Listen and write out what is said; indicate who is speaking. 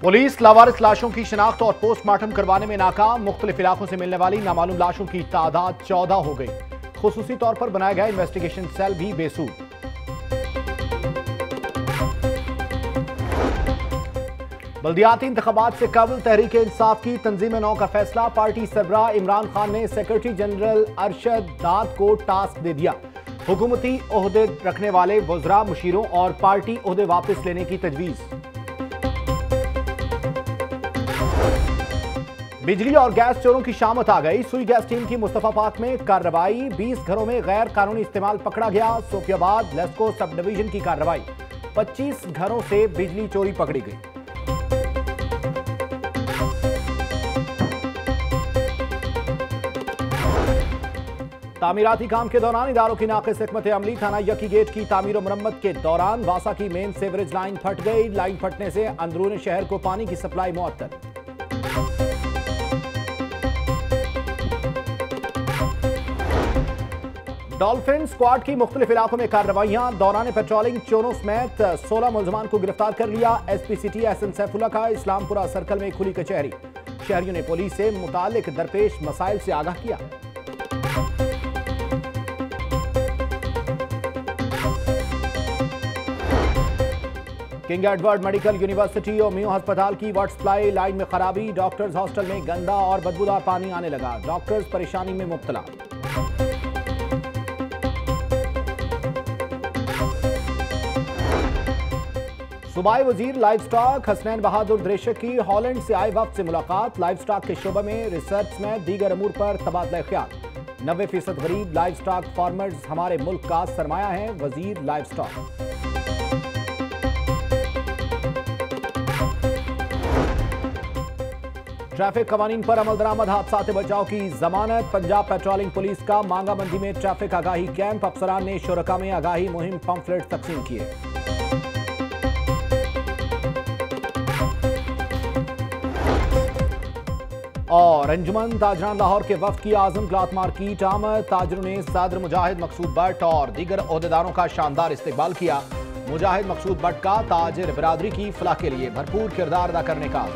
Speaker 1: Police لاوارس لاشوں کی شناخت اور پوسٹ مارٹم کروانے میں ناکام، مختلف علاقوں سے ملنے والی نامعلوم لاشوں کی تعداد چودہ ہو گئی۔ خصوصی طور پر بنایا گیا انویسٹیگیشن سیل بھی بے سود بلدیاتی انتخابات سے قبل تحریک انصاف کی تنظیم نو کا فیصلہ، پارٹی سربراہ عمران خان نے سیکرٹری جنرل ارشد داد کو ٹاسک دے دیا۔ حکومتی عہدے رکھنے والے وزراء مشیروں اور پارٹی عہدے واپس لینے کی تجویز۔ بجلی اور گیس چوروں کی شامت آ گئی۔ سوئی گیس ٹیم کی مصطفیٰ پاک میں کارروائی۔ بیس گھروں میں غیر قانونی استعمال پکڑا گیا۔ صوفی آباد لیسکو سب ڈویژن کی کارروائی۔ پچیس گھروں سے بجلی چوری پکڑی گئی۔ تعمیراتی کام کے دوران اداروں کی ناقص حکمت عملی۔ تھانہ یکی گیٹ کی تعمیر و مرمت کے دوران واسا کی مین سیوریج لائن پھٹ گئی۔ لائن پھٹنے سے اندرون شہر کو پانی کی سپلائی معطل۔ ڈالفن سکواڈ کی مختلف علاقوں میں کارروائیاں، دوران پیٹرولنگ، چوروں سمیت سولہ ملزمان کو گرفتار کر لیا۔ ایس پی سی ٹی ایسن سیف اللہ کا اسلام پورہ سرکل میں کھلی کچہری۔ شہریوں نے پولیس سے متعلق درپیش مسائل سے آگاہ کیا۔ کنگ ایڈورڈ میڈیکل یونیورسٹی اور میو ہسپتال کی واٹر سپلائی لائن میں خرابی، ڈاکٹرز ہاسٹل میں گندا اور بدبودار پانی آنے لگا۔ ڈاکٹرز پریشانی میں مبتلا۔ صوبائی وزیر لائف سٹاک حسنین بہادر دریشک کی ہالینڈ سے آئے وقت سے ملاقات۔ لائف سٹاک کے شعبہ میں ریسرچ میں دیگر امور پر تبادلہ خیال۔ نوے فیصد غریب لائف سٹاک فارمرز ہمارے ملک کا سرمایہ ہیں، وزیر لائف سٹاک۔ ٹریفک قوانین پر عمل درآمد، حادثات بچاؤ کی ضمانت۔ پنجاب پیٹرولنگ پولیس کا مانگا مندی میں ٹریفک آگاہی کیمپ۔ افسران نے شرکا میں آگاہی مہم پمفلٹ تقسیم کیے۔ اور انجمن تاجران لاہور کے وفد کی اعظم کلاتھ مارکیٹ آمد تاجروں نے صدر مجاہد مقصود بٹ اور دیگر عہدیداروں کا شاندار استقبال کیا۔ مجاہد مقصود بٹ کا تاجر برادری کی فلاح کے لیے بھرپور کردار ادا کرنے کا۔